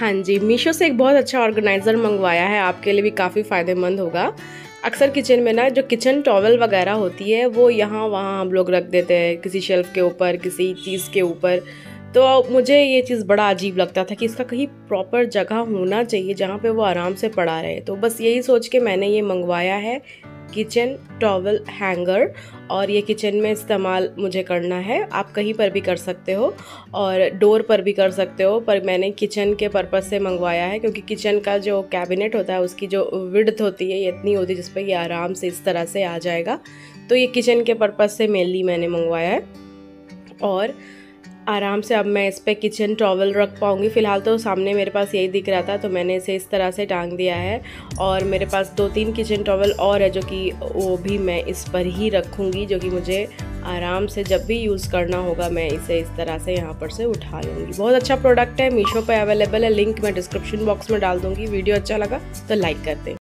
हाँ जी, मीशो से एक बहुत अच्छा ऑर्गेनाइज़र मंगवाया है, आपके लिए भी काफ़ी फ़ायदेमंद होगा। अक्सर किचन में ना जो किचन टॉवल वगैरह होती है, वो यहाँ वहाँ हम लोग रख देते हैं, किसी शेल्फ़ के ऊपर, किसी चीज़ के ऊपर। तो मुझे ये चीज़ बड़ा अजीब लगता था कि इसका कहीं प्रॉपर जगह होना चाहिए जहाँ पे वो आराम से पड़ा रहे। तो बस यही सोच के मैंने ये मंगवाया है। किचन टॉवल हैंगर और ये किचन में इस्तेमाल मुझे करना है। आप कहीं पर भी कर सकते हो और डोर पर भी कर सकते हो, पर मैंने किचन के पर्पज़ से मंगवाया है क्योंकि किचन का जो कैबिनेट होता है, उसकी जो विड्थ होती है, ये इतनी होती है जिस पर ये आराम से इस तरह से आ जाएगा। तो ये किचन के पर्पज़ से मेनली मैंने मंगवाया है और आराम से अब मैं इस पर किचन टॉवल रख पाऊँगी। फ़िलहाल तो सामने मेरे पास यही दिख रहा था तो मैंने इसे इस तरह से टांग दिया है। और मेरे पास दो तीन किचन टॉवल और है, जो कि वो भी मैं इस पर ही रखूँगी, जो कि मुझे आराम से जब भी यूज़ करना होगा, मैं इसे इस तरह से यहाँ पर से उठा लूँगी। बहुत अच्छा प्रोडक्ट है मीशो पर अवेलेबल है लिंक मैं डिस्क्रिप्शन बॉक्स में डाल दूँगी। वीडियो अच्छा लगा तो लाइक कर दें।